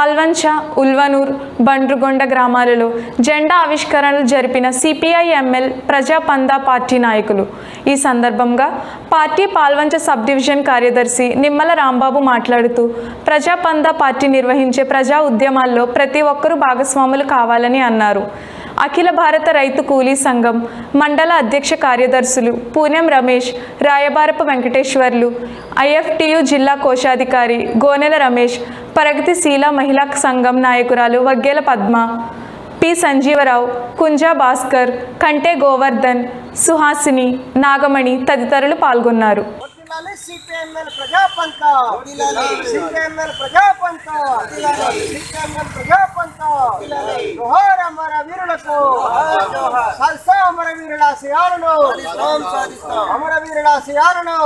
పాల్వంచ ఉల్వనూర్ బండ్రుగొండ గ్రామాలలో జెండా ఆవిష్కరణలు జరిపిన సిపిఐ ఎంఎల్ ప్రజాపందా పార్టీ నాయకులు. ఈ సందర్భంగా పార్టీ పాల్వంచ సబ్ డివిజన్ కార్యదర్శి నిమ్మల రాంబాబు మాట్లాడుతూ ప్రజాపందా పార్టీ నిర్వహించే ప్రజా ఉద్యమాల్లో ప్రతి ఒక్కరూ భాగస్వాములు కావాలని అన్నారు. అఖిల భారత రైతు కూలీ సంఘం మండల అధ్యక్ష కార్యదర్శులు పూనెం రమేష్ రాయబారపు వెంకటేశ్వర్లు ఐఎఫ్టియు జిల్లా కోశాధికారి గోనెల రమేష్ ప్రగతిశీల మహిళా సంఘం నాయకురాలు వగ్గేల పద్మ పి సంజీవరావు కుంజా భాస్కర్ కంటే గోవర్ధన్ సుహాసిని నాగమణి తదితరులు పాల్గొన్నారు. ప్రజాపంత ప్రజాపంత జోహార్ అమర వీరులకు. సల్సా అమర వీరుల ఆశయాలను. అమర వీరుల ఆశయాలను.